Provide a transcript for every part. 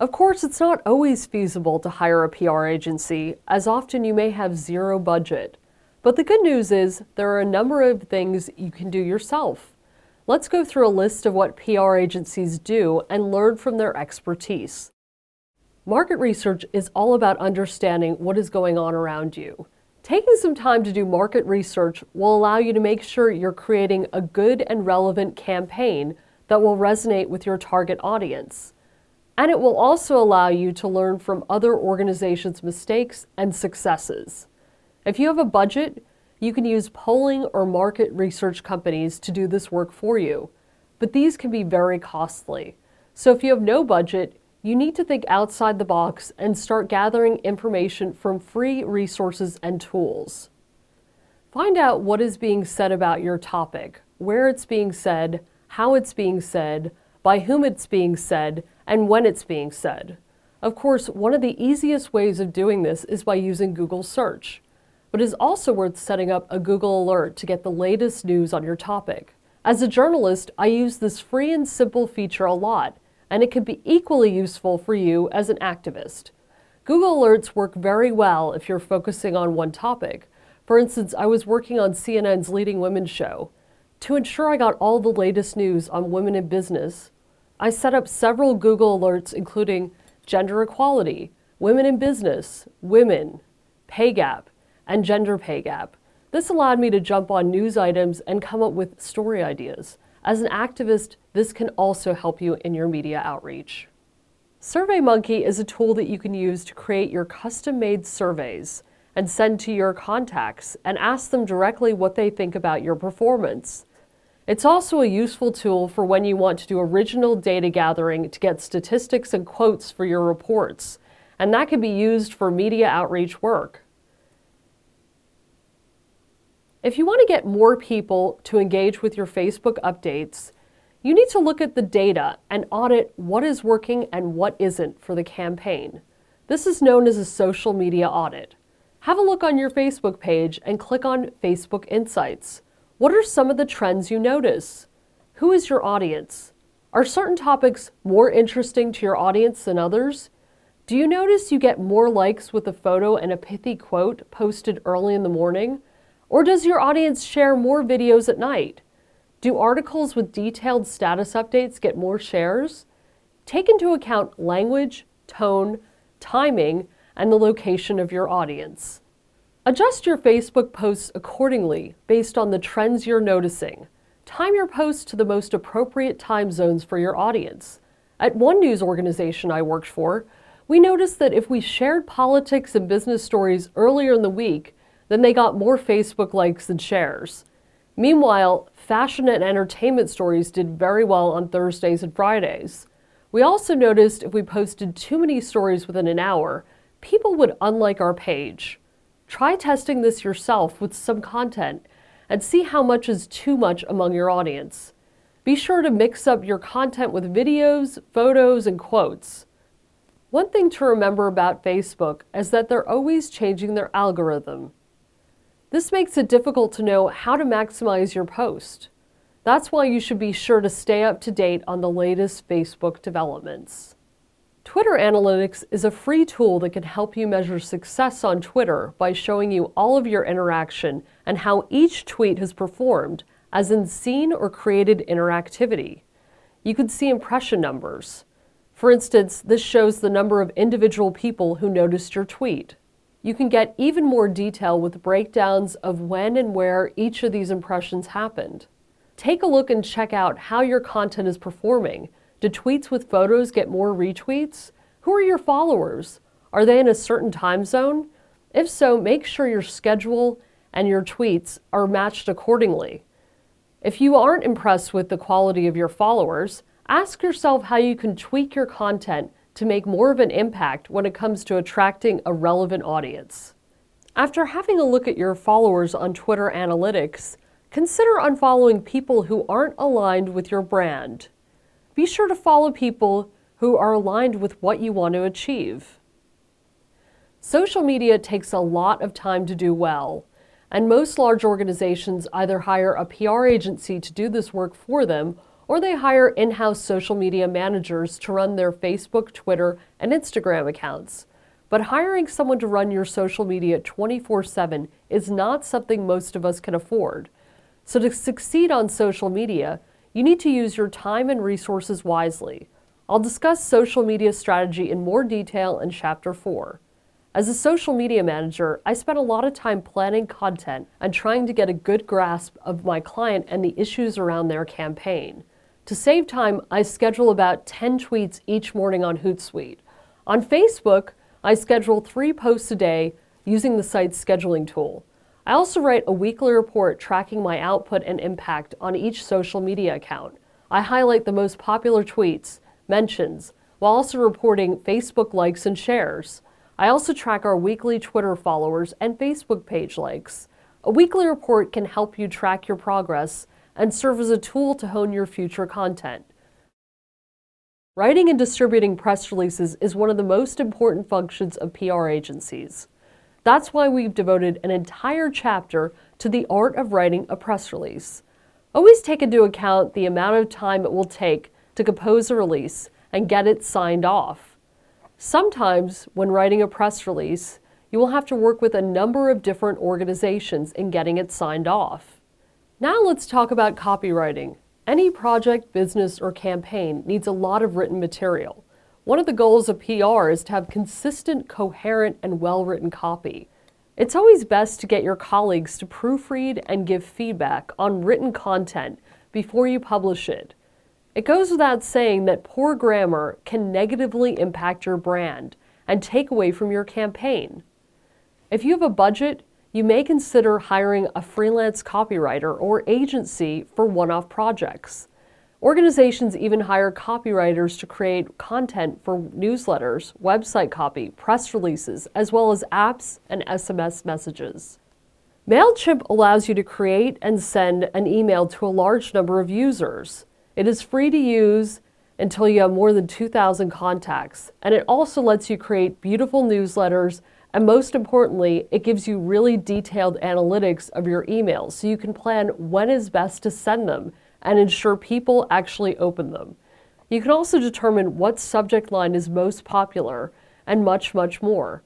Of course, it's not always feasible to hire a PR agency, as often you may have zero budget. But the good news is there are a number of things you can do yourself. Let's go through a list of what PR agencies do and learn from their expertise. Market research is all about understanding what is going on around you. Taking some time to do market research will allow you to make sure you're creating a good and relevant campaign that will resonate with your target audience. And it will also allow you to learn from other organizations' mistakes and successes. If you have a budget, you can use polling or market research companies to do this work for you, but these can be very costly. So if you have no budget, you need to think outside the box and start gathering information from free resources and tools. Find out what is being said about your topic, where it's being said, how it's being said, by whom it's being said, and when it's being said. Of course, one of the easiest ways of doing this is by using Google Search, but it is also worth setting up a Google Alert to get the latest news on your topic. As a journalist, I use this free and simple feature a lot, and it can be equally useful for you as an activist. Google Alerts work very well if you're focusing on one topic. For instance, I was working on CNN's Leading Women show. To ensure I got all the latest news on women in business, I set up several Google Alerts including gender equality, women in business, women, pay gap, and gender pay gap. This allowed me to jump on news items and come up with story ideas. As an activist, this can also help you in your media outreach. SurveyMonkey is a tool that you can use to create your custom-made surveys and send to your contacts and ask them directly what they think about your performance. It's also a useful tool for when you want to do original data gathering to get statistics and quotes for your reports, and that can be used for media outreach work. If you want to get more people to engage with your Facebook updates, you need to look at the data and audit what is working and what isn't for the campaign. This is known as a social media audit. Have a look on your Facebook page and click on Facebook Insights. What are some of the trends you notice? Who is your audience? Are certain topics more interesting to your audience than others? Do you notice you get more likes with a photo and a pithy quote posted early in the morning? Or does your audience share more videos at night? Do articles with detailed status updates get more shares? Take into account language, tone, timing, and the location of your audience. Adjust your Facebook posts accordingly based on the trends you're noticing. Time your posts to the most appropriate time zones for your audience. At one news organization I worked for, we noticed that if we shared politics and business stories earlier in the week, then they got more Facebook likes and shares. Meanwhile, fashion and entertainment stories did very well on Thursdays and Fridays. We also noticed if we posted too many stories within an hour, people would unlike our page. Try testing this yourself with some content and see how much is too much among your audience. Be sure to mix up your content with videos, photos, and quotes. One thing to remember about Facebook is that they're always changing their algorithm. This makes it difficult to know how to maximize your post. That's why you should be sure to stay up to date on the latest Facebook developments. Twitter Analytics is a free tool that can help you measure success on Twitter by showing you all of your interaction and how each tweet has performed, as in seen or created interactivity. You can see impression numbers. For instance, this shows the number of individual people who noticed your tweet. You can get even more detail with breakdowns of when and where each of these impressions happened. Take a look and check out how your content is performing. Do tweets with photos get more retweets? Who are your followers? Are they in a certain time zone? If so, make sure your schedule and your tweets are matched accordingly. If you aren't impressed with the quality of your followers, ask yourself how you can tweak your content to make more of an impact when it comes to attracting a relevant audience. After having a look at your followers on Twitter Analytics, consider unfollowing people who aren't aligned with your brand. Be sure to follow people who are aligned with what you want to achieve. Social media takes a lot of time to do well, and most large organizations either hire a PR agency to do this work for them or they hire in house social media managers to run their Facebook, Twitter, and Instagram accounts. But hiring someone to run your social media 24 7 is not something most of us can afford. So, to succeed on social media, you need to use your time and resources wisely. I'll discuss social media strategy in more detail in Chapter 4. As a social media manager, I spent a lot of time planning content and trying to get a good grasp of my client and the issues around their campaign. To save time, I schedule about 10 tweets each morning on Hootsuite. On Facebook, I schedule three posts a day using the site's scheduling tool. I also write a weekly report tracking my output and impact on each social media account. I highlight the most popular tweets, mentions, while also reporting Facebook likes and shares. I also track our weekly Twitter followers and Facebook page likes. A weekly report can help you track your progress and serve as a tool to hone your future content. Writing and distributing press releases is one of the most important functions of PR agencies. That's why we've devoted an entire chapter to the art of writing a press release. Always take into account the amount of time it will take to compose a release and get it signed off. Sometimes, when writing a press release, you will have to work with a number of different organizations in getting it signed off. Now let's talk about copywriting. Any project, business, or campaign needs a lot of written material. One of the goals of PR is to have consistent, coherent, and well written copy. It's always best to get your colleagues to proofread and give feedback on written content before you publish it. It goes without saying that poor grammar can negatively impact your brand and take away from your campaign. If you have a budget, you may consider hiring a freelance copywriter or agency for one off projects. Organizations even hire copywriters to create content for newsletters, website copy, press releases, as well as apps and SMS messages. MailChimp allows you to create and send an email to a large number of users. It is free to use until you have more than 2,000 contacts, and it also lets you create beautiful newsletters and most importantly, it gives you really detailed analytics of your emails so you can plan when is best to send them and ensure people actually open them. You can also determine what subject line is most popular and much, much more.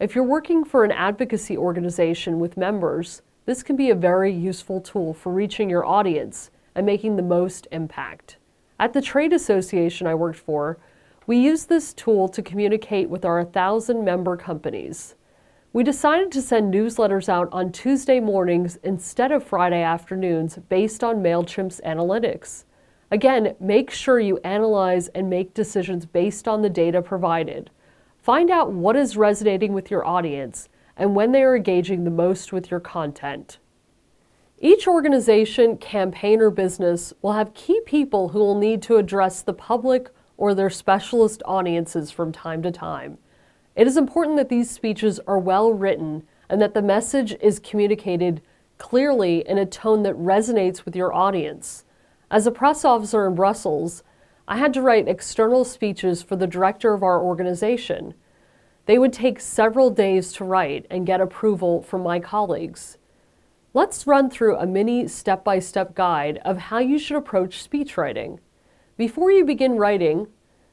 If you're working for an advocacy organization with members, this can be a very useful tool for reaching your audience and making the most impact. At the trade association I worked for, we use this tool to communicate with our 1,000 member companies. We decided to send newsletters out on Tuesday mornings instead of Friday afternoons based on MailChimp's analytics. Again, make sure you analyze and make decisions based on the data provided. Find out what is resonating with your audience and when they are engaging the most with your content. Each organization, campaign, or business will have key people who will need to address the public or their specialist audiences from time to time. It is important that these speeches are well written and that the message is communicated clearly in a tone that resonates with your audience. As a press officer in Brussels, I had to write external speeches for the director of our organization. They would take several days to write and get approval from my colleagues. Let's run through a mini step by step guide of how you should approach speech writing. Before you begin writing,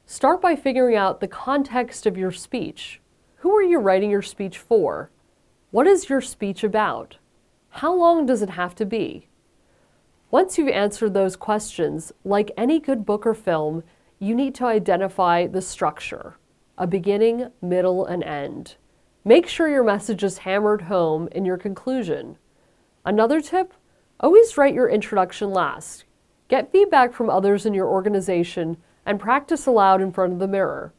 start by figuring out the context of your speech. Who are you writing your speech for? What is your speech about? How long does it have to be? Once you've answered those questions, like any good book or film, you need to identify the structure a beginning, middle, and end. Make sure your message is hammered home in your conclusion. Another tip always write your introduction last. Get feedback from others in your organization and practice aloud in front of the mirror.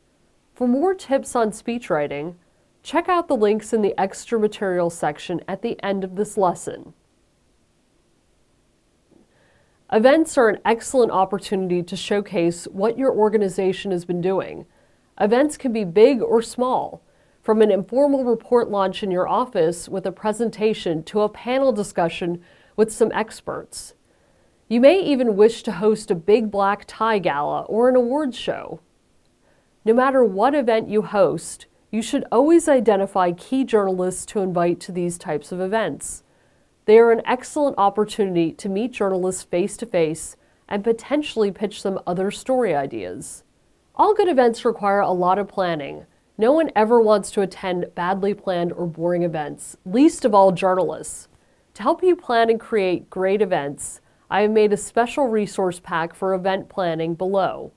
For more tips on speech writing, check out the links in the extra material section at the end of this lesson. Events are an excellent opportunity to showcase what your organization has been doing. Events can be big or small, from an informal report launch in your office with a presentation to a panel discussion with some experts. You may even wish to host a big black tie gala or an awards show. No matter what event you host, you should always identify key journalists to invite to these types of events. They are an excellent opportunity to meet journalists face to face and potentially pitch them other story ideas. All good events require a lot of planning. No one ever wants to attend badly planned or boring events, least of all journalists. To help you plan and create great events, I have made a special resource pack for event planning below.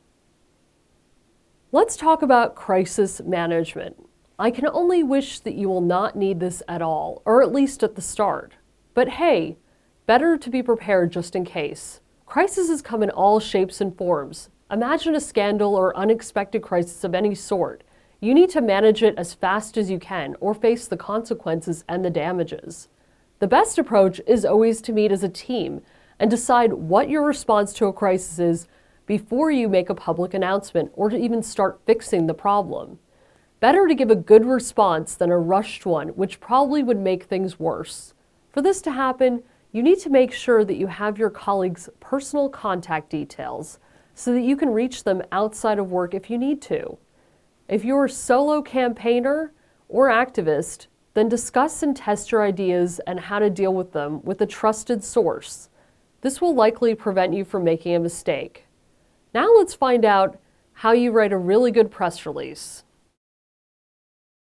Let's talk about crisis management. I can only wish that you will not need this at all, or at least at the start. But hey, better to be prepared just in case. Crises come in all shapes and forms. Imagine a scandal or unexpected crisis of any sort. You need to manage it as fast as you can or face the consequences and the damages. The best approach is always to meet as a team and decide what your response to a crisis is before you make a public announcement or to even start fixing the problem. Better to give a good response than a rushed one, which probably would make things worse. For this to happen, you need to make sure that you have your colleagues' personal contact details so that you can reach them outside of work if you need to. If you're a solo campaigner or activist, then discuss and test your ideas and how to deal with them with a trusted source. This will likely prevent you from making a mistake. Now let's find out how you write a really good press release.